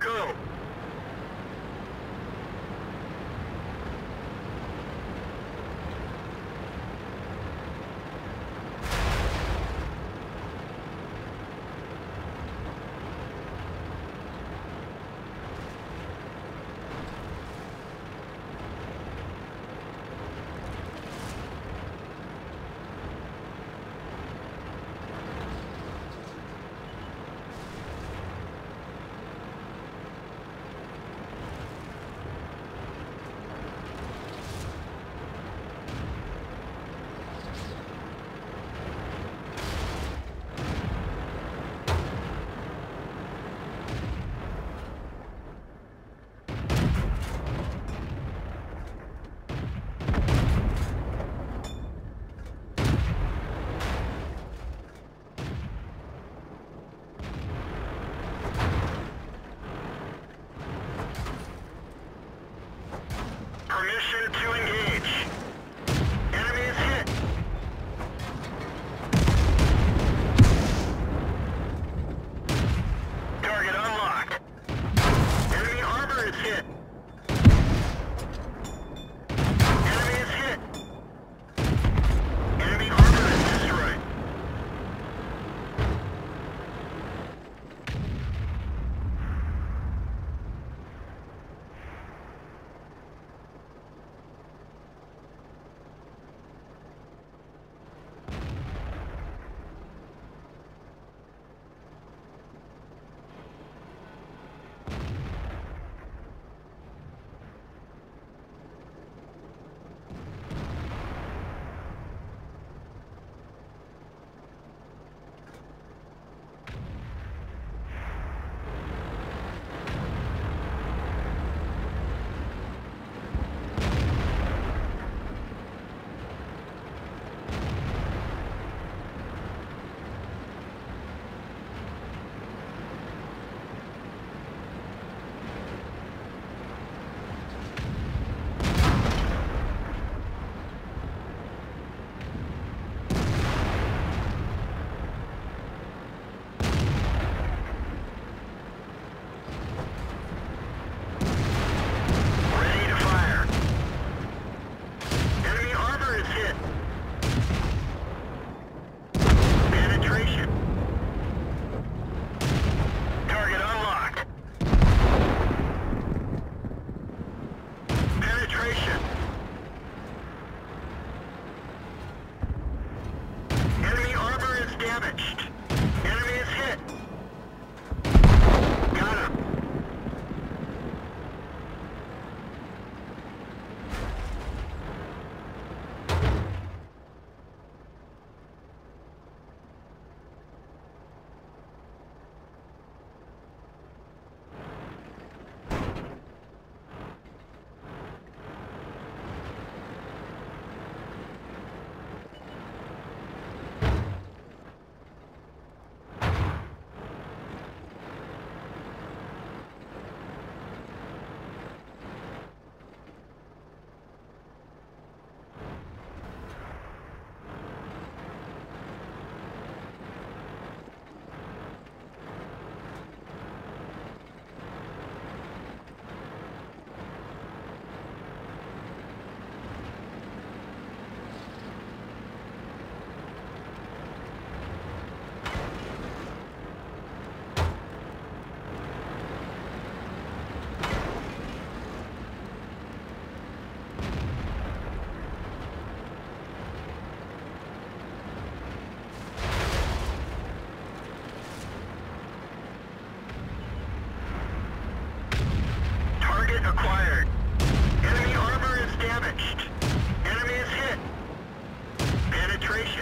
Go. Target acquired. Enemy armor is damaged. Enemy is hit. Penetration.